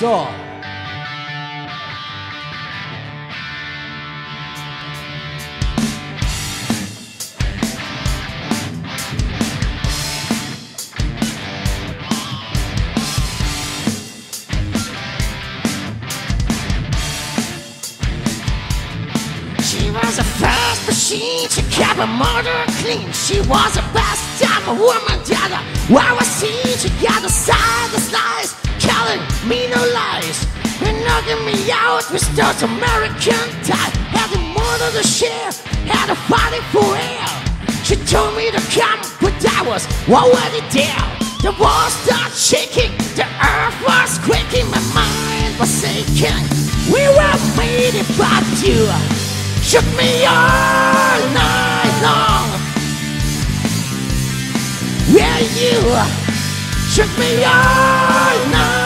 So. She was a fast machine, she kept her mother clean. She was the best type of woman, the other. Why was she? She got the side, the telling me no lies. And knocking me out with those American type. Had the mother to share, had a fighting for air. She told me to come, but I was already there. The walls started shaking, the earth was quaking, my mind was aching. We were made about you shook me all night long. Yeah, you shook me all night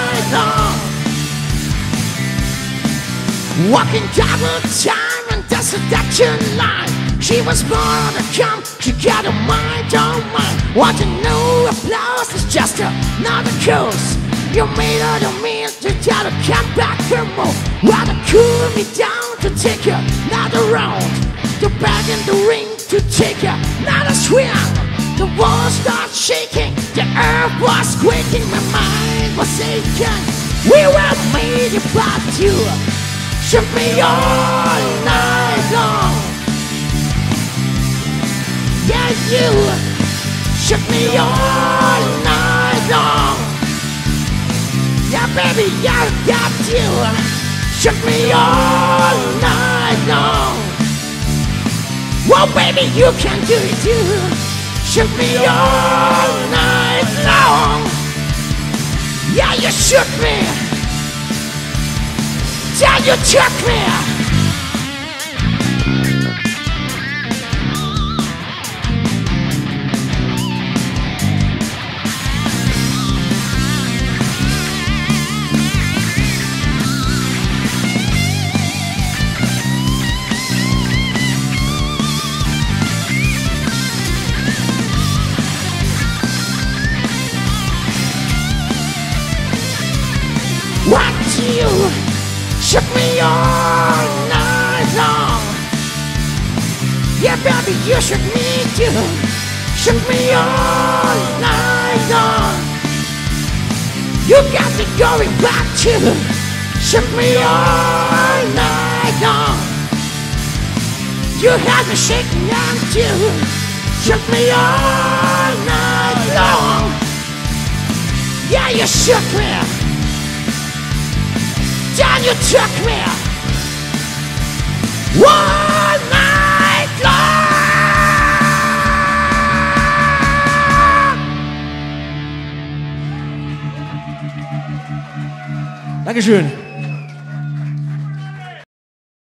Walking double time and the seduction line. She was born to come, she got a mind oh on mine. Want to know applause is just another course. You made her to me to try to come back for more. Rather cool me down to take another round. To back in the ring to take another swing. The walls start shaking, the earth was quaking, my mind aching. We were made about you. Shook me all night long. Yeah, you shook me all night long. Yeah, baby, I got you. Shook me all night long. Whoa, baby, you can do it too. Shook me all night long. Yeah, you shook me. Yeah, you took me. What you shook me all night long. Yeah, baby, you shook me too. Shook me all night long. You got me going back to. Shook me all night long. You had me shaking and too. Shook me all night long. Yeah, you shook me. You took me one night long. Dankeschön.